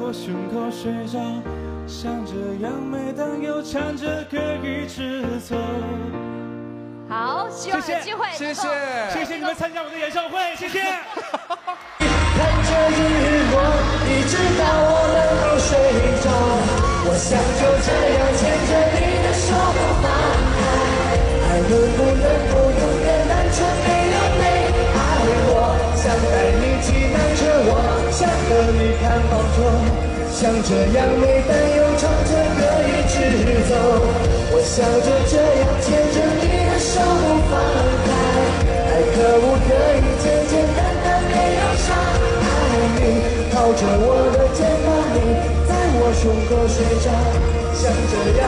我胸口睡着，像这样每当又唱着歌一直走。好，希望有机会，谢谢谢谢你们参加我的演唱会，谢谢。看着日落，一直到我能够睡着，我想就这样牵着你的手不放开。爱能不能你看棒球。像这样没担忧，唱着歌一直走。我笑着这样牵着你的手不放开。爱可不可以简简单单没有伤害你？靠着我的肩膀，你在我胸口睡着。像这样，